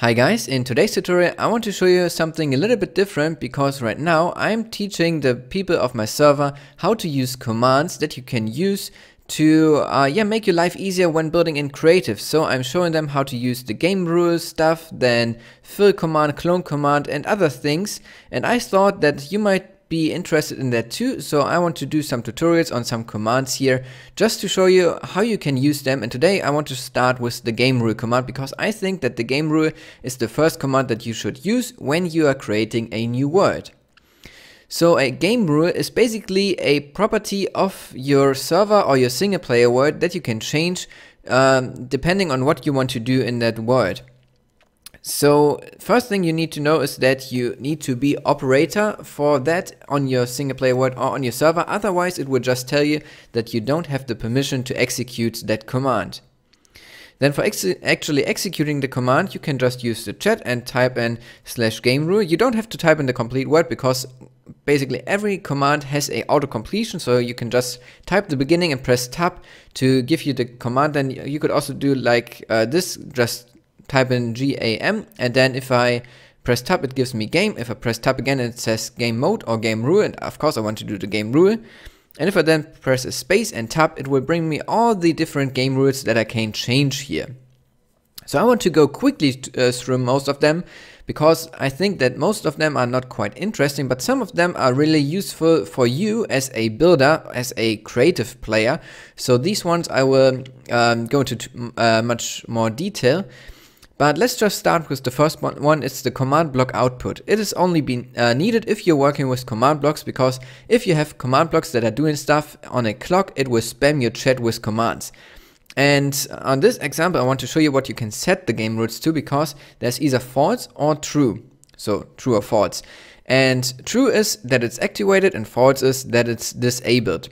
Hi guys, in today's tutorial I want to show you something a little bit different because right now I'm teaching the people of my server how to use commands that you can use to uh, yeah make your life easier when building in creative. So I'm showing them how to use the game rules stuff, then fill command, clone command and other things and I thought that you might be interested in that too. So I want to do some tutorials on some commands here just to show you how you can use them. And today I want to start with the game rule command because I think that the game rule is the first command that you should use when you are creating a new world. So a game rule is basically a property of your server or your single player world that you can change um, depending on what you want to do in that world. So first thing you need to know is that you need to be operator for that on your single player world or on your server. Otherwise it will just tell you that you don't have the permission to execute that command. Then for ex actually executing the command, you can just use the chat and type in slash game rule. You don't have to type in the complete word because basically every command has a auto completion. So you can just type the beginning and press tab to give you the command. And you could also do like uh, this, just type in GAM, and then if I press tab, it gives me game. If I press tab again, it says game mode or game rule, and of course I want to do the game rule. And if I then press a space and tab, it will bring me all the different game rules that I can change here. So I want to go quickly uh, through most of them because I think that most of them are not quite interesting, but some of them are really useful for you as a builder, as a creative player. So these ones I will um, go into uh, much more detail. But let's just start with the first one, it's the command block output. It is only been uh, needed if you're working with command blocks because if you have command blocks that are doing stuff on a clock, it will spam your chat with commands. And on this example, I want to show you what you can set the game rules to because there's either false or true. So true or false. And true is that it's activated and false is that it's disabled.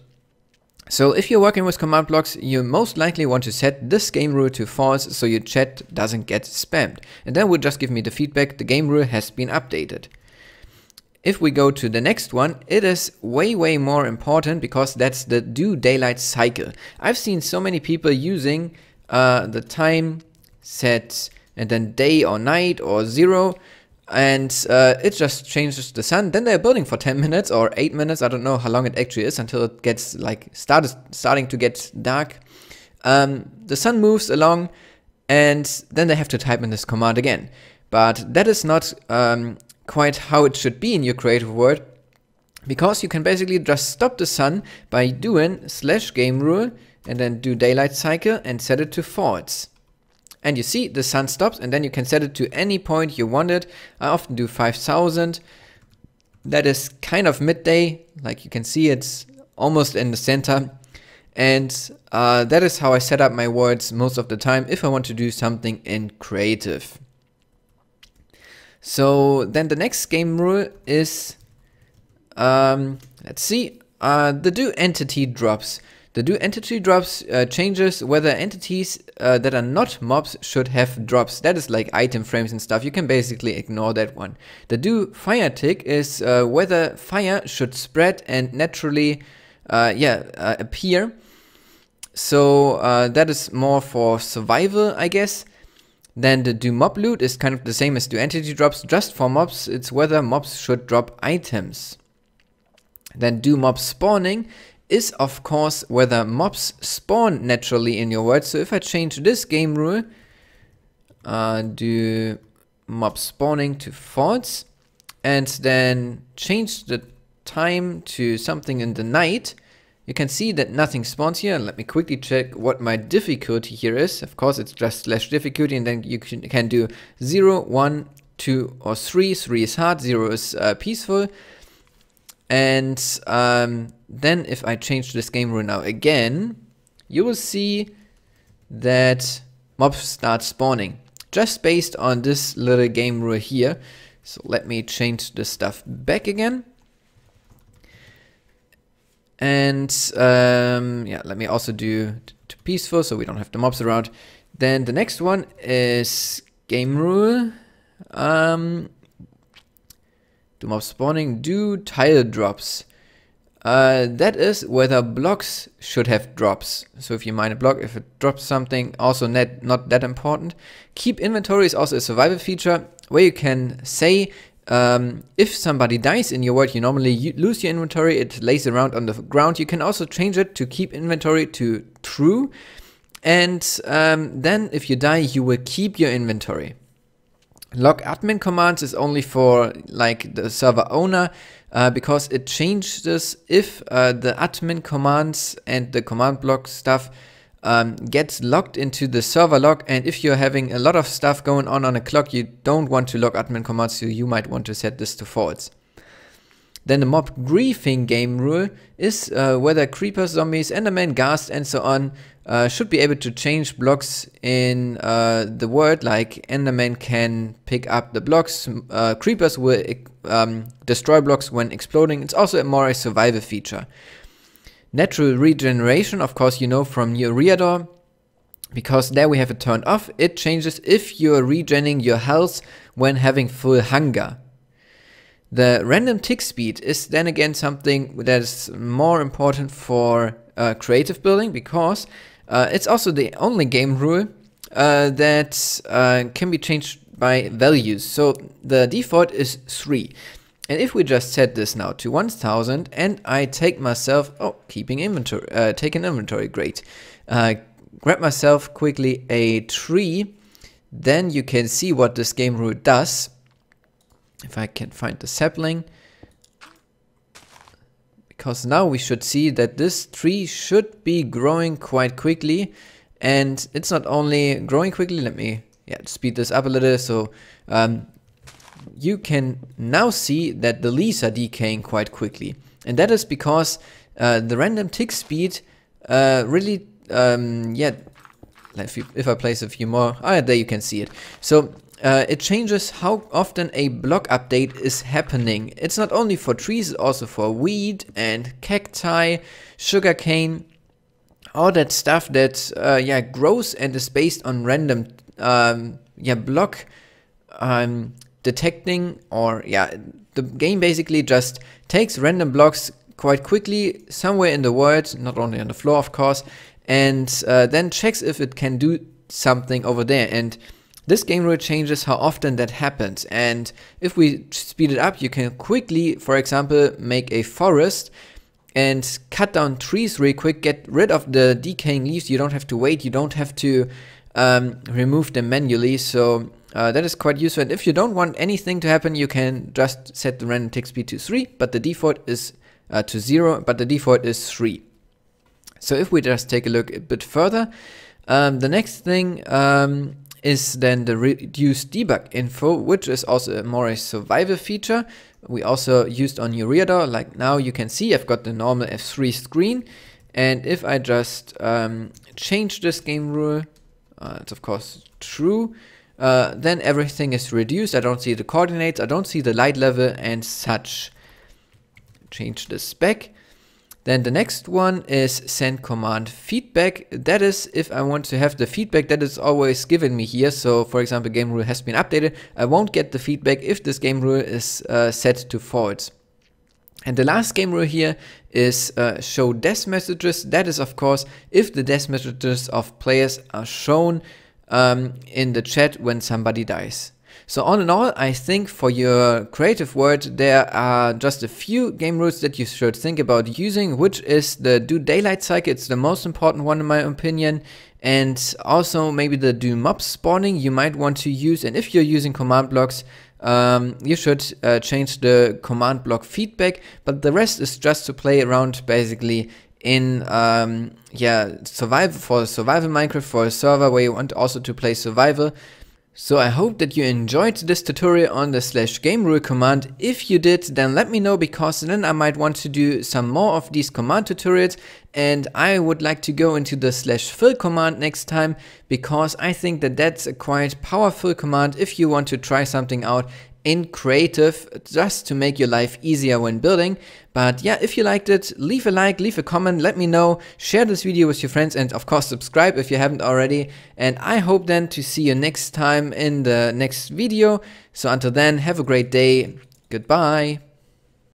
So if you're working with command blocks, you most likely want to set this game rule to false so your chat doesn't get spammed. And that will just give me the feedback the game rule has been updated. If we go to the next one, it is way way more important because that's the do daylight cycle. I've seen so many people using uh, the time set and then day or night or zero and uh, it just changes the sun. Then they're building for 10 minutes or 8 minutes. I don't know how long it actually is until it gets like started starting to get dark. Um, the sun moves along and then they have to type in this command again. But that is not um, quite how it should be in your creative world because you can basically just stop the sun by doing slash game rule and then do daylight cycle and set it to false. And you see the sun stops and then you can set it to any point you want it. I often do 5000. That is kind of midday. Like you can see it's almost in the center. And uh, that is how I set up my words most of the time if I want to do something in creative. So then the next game rule is, um, let's see, uh, the do entity drops. The do entity drops uh, changes whether entities uh, that are not mobs should have drops. That is like item frames and stuff. You can basically ignore that one. The do fire tick is uh, whether fire should spread and naturally uh, yeah, uh, appear. So that is more for survival, I guess. Then the do mob loot is kind of the same as do entity drops. Just for mobs, it's whether mobs should drop items. Then do mob spawning is of course whether mobs spawn naturally in your world. So if I change this game rule, uh, do mob spawning to false, and then change the time to something in the night, you can see that nothing spawns here. Let me quickly check what my difficulty here is. Of course, it's just slash difficulty, and then you can, can do 0, 1, 2, or 3. 3 is hard, 0 is uh, peaceful. And um, then if I change this game rule now again, you will see that mobs start spawning just based on this little game rule here. So let me change the stuff back again. And um, yeah, let me also do to peaceful so we don't have the mobs around. Then the next one is game rule. Um, do mob spawning, do tile drops. uh, that is whether blocks should have drops. So if you mine a block, if it drops something, also net, not that important. Keep inventory is also a survival feature where you can say um, if somebody dies in your world, you normally lose your inventory, it lays around on the ground. You can also change it to keep inventory to true. And um, then if you die, you will keep your inventory. Log admin commands is only for like the server owner uh, because it changes if uh, the admin commands and the command block stuff um, gets logged into the server log and if you're having a lot of stuff going on on a clock you don't want to log admin commands so you might want to set this to false. Then the mob griefing game rule is uh, whether creepers, zombies, enderman, ghast and so on uh, should be able to change blocks in uh, the world like enderman can pick up the blocks, uh, creepers will um, destroy blocks when exploding. It's also a more a survival feature. Natural regeneration, of course, you know from your Reador, because there we have it turned off. It changes if you're regenerating your health when having full hunger. The random tick speed is then again something that is more important for uh, creative building because uh, it's also the only game rule uh, that uh, can be changed by values. So the default is 3. And if we just set this now to 1000 and I take myself, oh, keeping inventory, uh, take an inventory, great. Uh, grab myself quickly a tree, then you can see what this game rule does. If I can find the sapling. Because now we should see that this tree should be growing quite quickly. And it's not only growing quickly, let me yeah, speed this up a little. So um, you can now see that the leaves are decaying quite quickly. And that is because uh, the random tick speed uh, really, um, yeah, if, you, if I place a few more, ah, there you can see it. So uh, it changes how often a block update is happening. It's not only for trees, it's also for weed and cacti, sugarcane, all that stuff that uh, yeah grows and is based on random um, yeah block um, detecting or yeah the game basically just takes random blocks quite quickly somewhere in the world not only on the floor of course and uh, then checks if it can do something over there and this game rule changes how often that happens and if we speed it up you can quickly for example make a forest and cut down trees really quick get rid of the decaying leaves you don't have to wait you don't have to um, remove them manually so uh, that is quite useful. And if you don't want anything to happen, you can just set the random tick speed to 3, but the default is uh, to 0, but the default is 3. So if we just take a look a bit further, um, the next thing um, is then the reduced debug info, which is also more a survival feature. We also used on Ureador, like now you can see I've got the normal F3 screen. And if I just um, change this game rule, uh, it's of course true, uh, then everything is reduced. I don't see the coordinates, I don't see the light level and such. Change the spec. Then the next one is send command feedback. That is if I want to have the feedback that is always given me here. So for example, game rule has been updated. I won't get the feedback if this game rule is uh, set to false. And the last game rule here is uh, show death messages. That is of course if the death messages of players are shown um, in the chat when somebody dies. So all in all, I think for your creative world, there are just a few game rules that you should think about using, which is the do daylight cycle. It's the most important one in my opinion. And also maybe the do mob spawning you might want to use. And if you're using command blocks, um, you should uh, change the command block feedback. But the rest is just to play around basically in um, yeah survival for survival Minecraft for a server where you want also to play survival. So I hope that you enjoyed this tutorial on the slash game rule command. If you did, then let me know because then I might want to do some more of these command tutorials and I would like to go into the slash fill command next time because I think that that's a quite powerful command if you want to try something out in creative just to make your life easier when building. But yeah, if you liked it, leave a like, leave a comment, let me know, share this video with your friends and of course subscribe if you haven't already. And I hope then to see you next time in the next video. So until then, have a great day. Goodbye.